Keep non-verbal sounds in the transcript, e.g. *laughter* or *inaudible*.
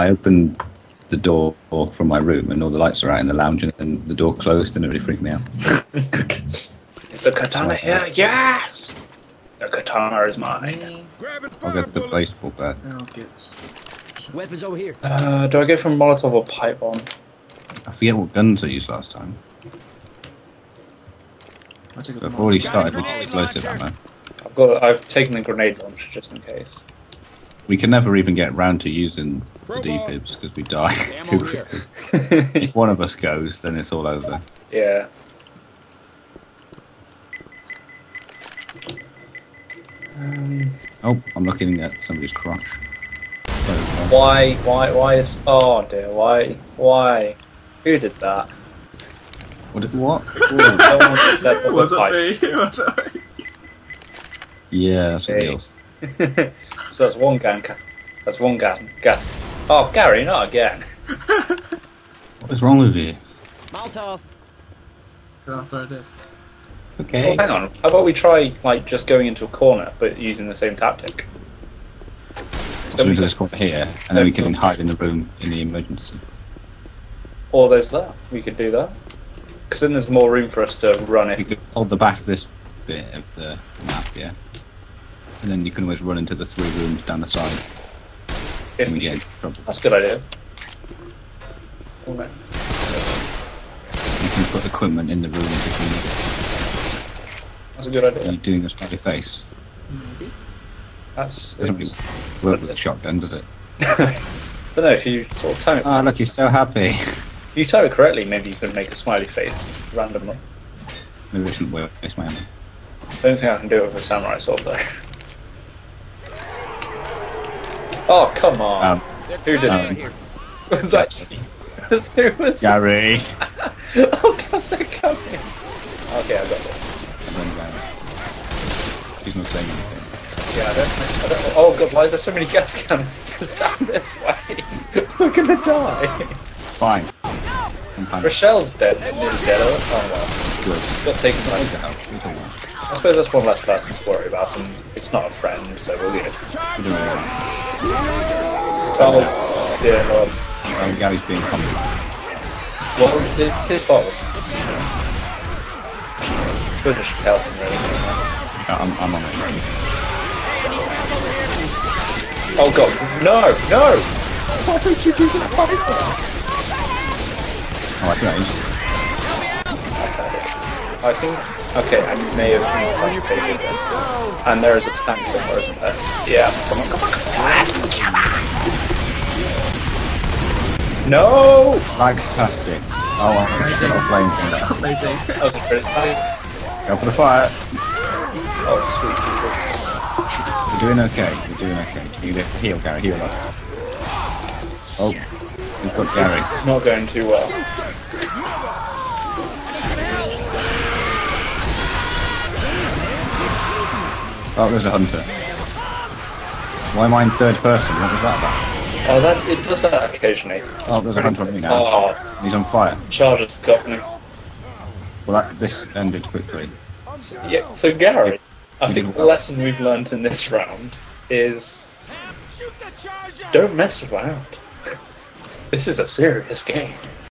I opened the door from my room and all the lights are out in the lounge and the door closed and it really freaked me out. Is *laughs* the katana here? Yes! The katana is mine. I'll get the baseball bat. I'll get. Weapons over here. Uh, do I go from Molotov or pipe bomb? I forget what guns I used last time. I'll take So a I've already started with explosive ammo. I've got. I've taken the grenade launcher just in case. We can never even get round to using the defibs because we die too quickly. *laughs* If one of us goes, then it's all over. Yeah. Um, Oh, I'm looking at somebody's crotch. why? Why? Why is? Oh dear. Why? Why? Who did that? What is what? *laughs* Someone set up Was it me? Was *laughs* it me? Yeah, that's what Hey. else. *laughs* so that's one gang. That's one gang. Gas. Oh, Gary, not again. *laughs* What is wrong with you? Molotov. Go after this. Okay. Oh, hang on. How about we try like just going into a corner, but using the same tactic? So we just corner here, and then we can hide in the room in the emergency. Or there's that. We could do that. Because then there's more room for us to run We it. could hold the back of this bit of the map, yeah. And then you can always run into the three rooms down the side If and we we get did. trouble. That's a good idea. No. You can put equipment in the rooms if you need it. That's a good Are idea. you doing a smiley face? Maybe. That's. Doesn't really it's- work with a shotgun, does it? *laughs* but no, if you sort of time it, Oh, ah, look, he's so happy. if you time it correctly, maybe you could make a smiley face randomly. Maybe I shouldn't waste my ammo. I don't think I can do it with a samurai sword though. Oh come on! Um, Who did um, that? *laughs* Was that? Was, who was? Gary! *laughs* Oh god, they're coming! Okay, I got this. Down. He's not saying anything. Yeah, I don't, I don't. Oh god, why is there so many gas canisters *laughs* down this way? We're gonna die. Fine. Rochelle's dead. Nearly dead. Oh well. Good. Got taken by. Need to help. What are you talking about? I suppose that's one less person to worry about, and it's not a friend, so we're good. What are you doing? Oh, dear lord. Oh, Gary's being humble. Well, it's his fault. Should have helped him, really. I'm, I'm on it. Oh god, no, no! Why you do that? Oh, I think I injured I think, okay, I may have incapacitated it. And there is a tank somewhere, isn't there? Yeah, come on, come on, come on! No! It's fantastic. Oh, I'm just got a flame thing. Amazing. *laughs* That was a crit. Oh, Go for the fire. Oh, sweet We're doing okay. We're doing okay. You need to heal, Gary. Heal up. Oh, we've got Gary. Jesus. It's not going too well. Oh, there's a hunter. Why am I in third person? What was that about? Oh, that, it does that occasionally. Oh, there's a hunter on me now. Oh, He's on fire. Charger's got me. Well, that, this ended quickly. So, yeah, so Gary, I think the lesson we've learned in this round is don't mess around. *laughs* This is a serious game.